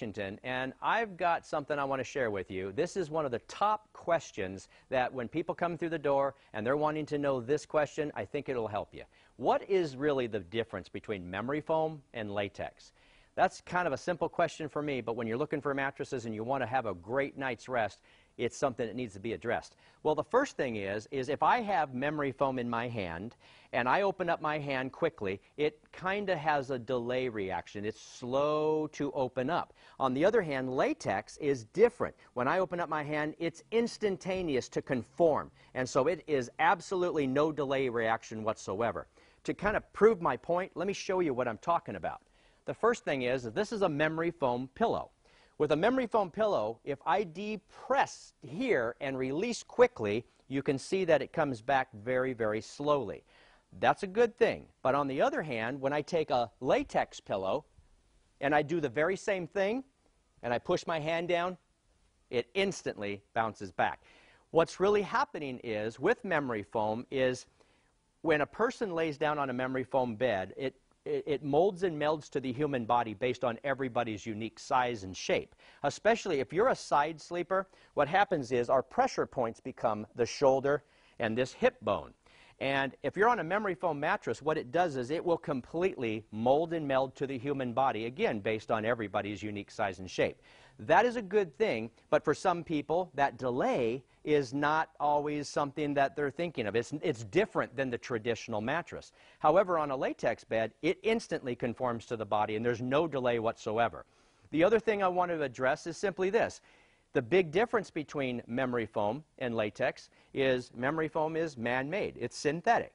Washington, and I've got something I want to share with you. This is one of the top questions that when people come through the door and they're wanting to know this question, I think it'll help you. What is really the difference between memory foam and latex? That's kind of a simple question for me, but when you're looking for mattresses and you want to have a great night's rest, it's something that needs to be addressed. Well, the first thing is, is if I have memory foam in my hand and I open up my hand quickly, it kind of has a delay reaction. It's slow to open up. On the other hand, latex is different. When I open up my hand, it's instantaneous to conform. And so it is absolutely no delay reaction whatsoever. To kind of prove my point, let me show you what I'm talking about. The first thing is, this is a memory foam pillow. With a memory foam pillow, if I depress here and release quickly, you can see that it comes back very, very slowly. That's a good thing. But on the other hand, when I take a latex pillow and I do the very same thing and I push my hand down, it instantly bounces back. What's really happening is with memory foam is when a person lays down on a memory foam bed, it it, it, molds and melds to the human body based on everybody's unique size and shape. Especially if you're a side sleeper, what happens is our pressure points become the shoulder and this hip bone. And if you're on a memory foam mattress, what it does is it will completely mold and meld to the human body, again, based on everybody's unique size and shape. That is a good thing, but for some people, that delay is not always something that they're thinking of. It's, it's different than the traditional mattress. However, on a latex bed, it instantly conforms to the body, and there's no delay whatsoever. The other thing I want to address is simply this. The big difference between memory foam and latex is memory foam is man-made. It's synthetic,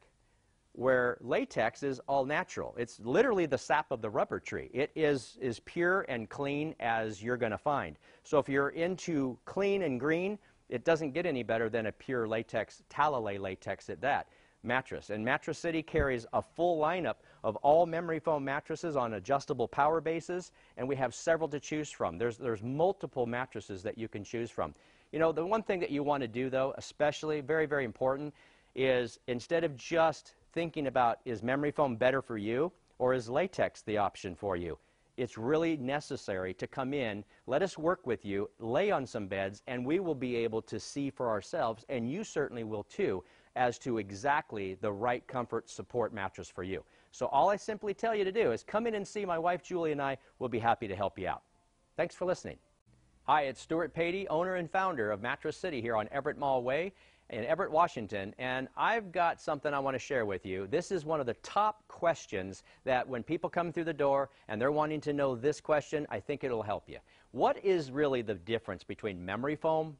where latex is all natural. It's literally the sap of the rubber tree. It is as pure and clean as you're going to find. So if you're into clean and green, it doesn't get any better than a pure latex, Talalay latex at that mattress. And Mattress City carries a full lineup of all memory foam mattresses on adjustable power bases, and we have several to choose from. There's, there's multiple mattresses that you can choose from. You know, the one thing that you want to do, though, especially very, very important, is instead of just thinking about is memory foam better for you or is latex the option for you, it's really necessary to come in, let us work with you, lay on some beds, and we will be able to see for ourselves, and you certainly will too, as to exactly the right comfort support mattress for you. So all I simply tell you to do is come in and see my wife Julie and I We'll be happy to help you out. Thanks for listening. Hi, it's Stuart Patey, owner and founder of Mattress City here on Everett Mall Way in Everett, Washington, and I've got something I want to share with you. This is one of the top questions that when people come through the door and they're wanting to know this question, I think it'll help you. What is really the difference between memory foam